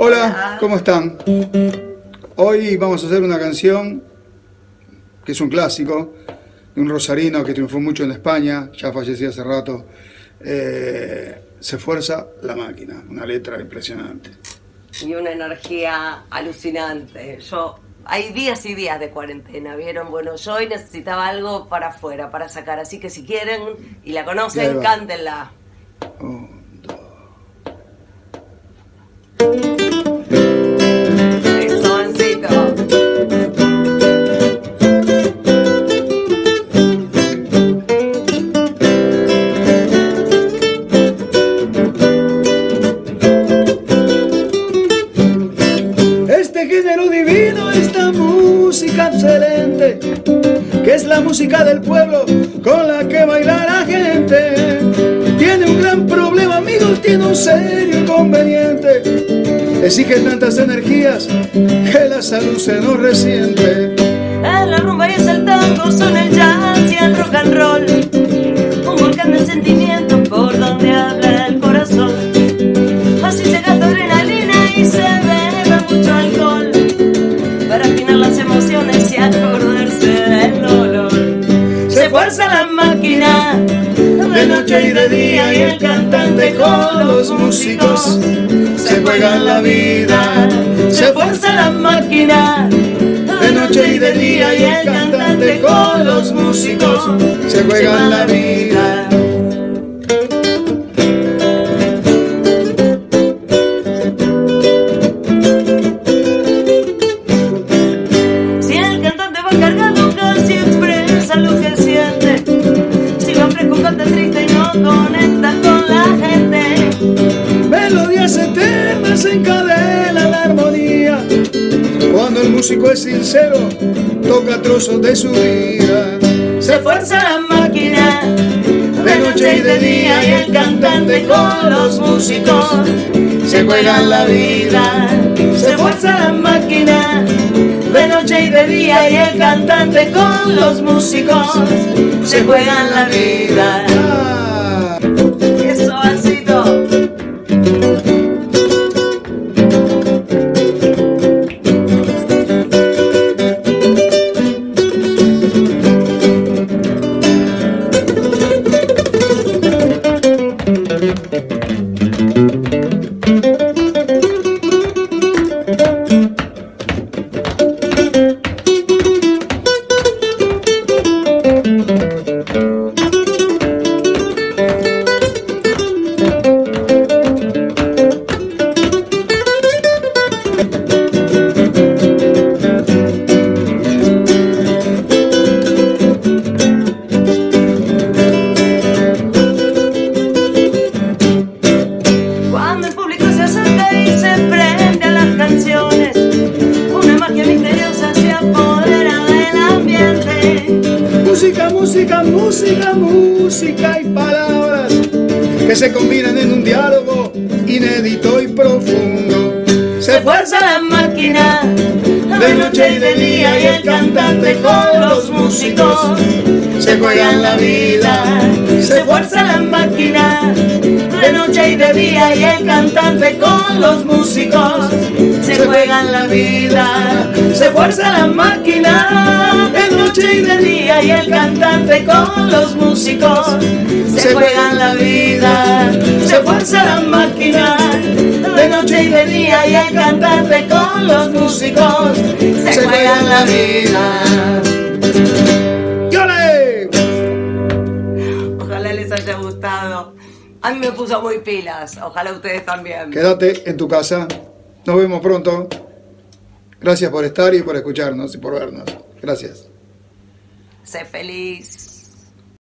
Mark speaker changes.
Speaker 1: Hola, ¿cómo están? Hoy vamos a hacer una canción que es un clásico de un rosarino que triunfó mucho en España, ya falleció hace rato. Eh, se fuerza la máquina, una letra impresionante.
Speaker 2: Y una energía alucinante. Yo hay días y días de cuarentena, ¿vieron? Bueno, yo hoy necesitaba algo para afuera, para sacar. Así que si quieren y la conocen, cántenla. Un,
Speaker 1: excelente, que es la música del pueblo con la que baila la gente. Tiene un gran problema, amigos, tiene un serio inconveniente. Exige tantas energías que la salud se nos resiente.
Speaker 2: En la rumba y Se fuerza la máquina de noche y de día y el cantante con los músicos se juegan la vida. Se fuerza la máquina de noche y de día y el cantante con los músicos se juegan la vida.
Speaker 1: Músico es sincero, toca trozos de su vida.
Speaker 2: Se fuerza la máquina de noche y de día y el cantante con los músicos se juegan la vida. Se fuerza la máquina de noche y de día y el cantante con los músicos se juegan la vida.
Speaker 1: Música, música, música y palabras que se combinan en un diálogo inédito y profundo.
Speaker 2: Se fuerza la máquina de noche y de día y el cantante con los músicos se juegan la vida. Se fuerza la máquina de noche y de día y el cantante con los músicos se juegan la vida. Se fuerza la máquina de noche y de día y el cantante con los músicos se juegan la vida. Se fuerza la máquina de noche y de día y el cantante con los músicos se juegan la vida. Ojalá les haya gustado. A mí me puso muy pilas. Ojalá ustedes también.
Speaker 1: Quédate en tu casa. Nos vemos pronto. Gracias por estar y por escucharnos y por vernos. Gracias.
Speaker 2: Sé feliz.